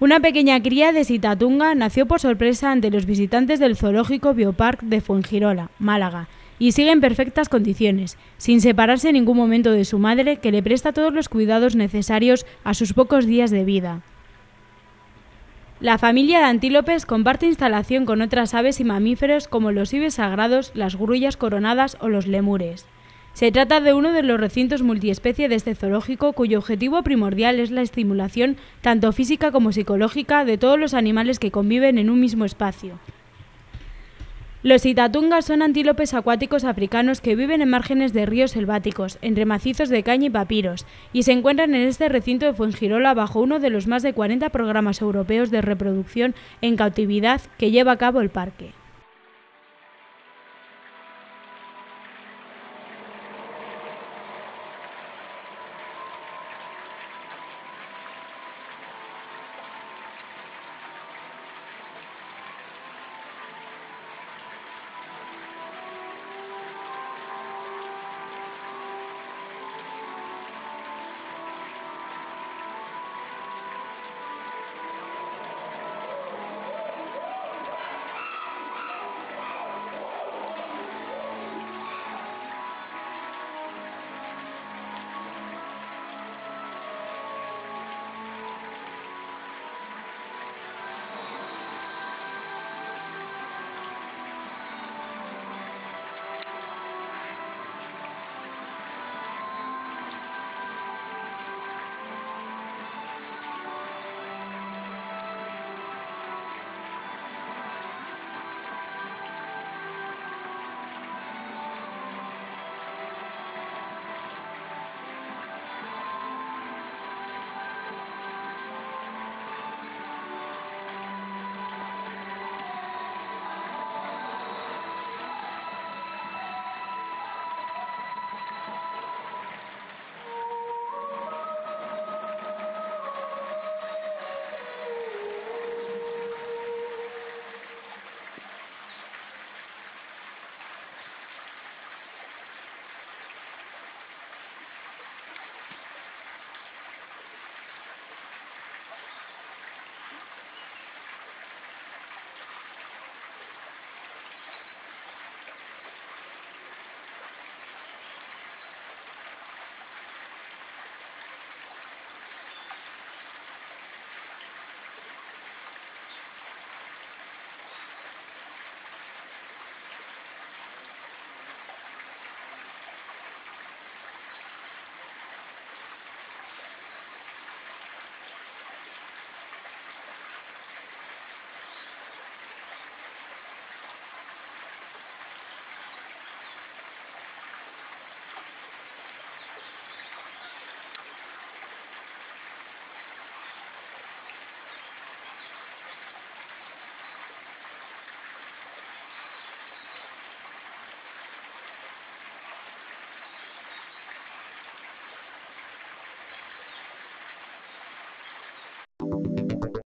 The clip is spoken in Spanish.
Una pequeña cría de Sitatunga nació por sorpresa ante los visitantes del Zoológico Biopark de Fuengirola, Málaga, y sigue en perfectas condiciones, sin separarse en ningún momento de su madre, que le presta todos los cuidados necesarios a sus pocos días de vida. La familia de antílopes comparte instalación con otras aves y mamíferos como los ibes sagrados, las grullas coronadas o los lemures. Se trata de uno de los recintos multiespecie de este zoológico cuyo objetivo primordial es la estimulación tanto física como psicológica de todos los animales que conviven en un mismo espacio. Los itatungas son antílopes acuáticos africanos que viven en márgenes de ríos selváticos, entre macizos de caña y papiros, y se encuentran en este recinto de Fuengirola bajo uno de los más de 40 programas europeos de reproducción en cautividad que lleva a cabo el parque.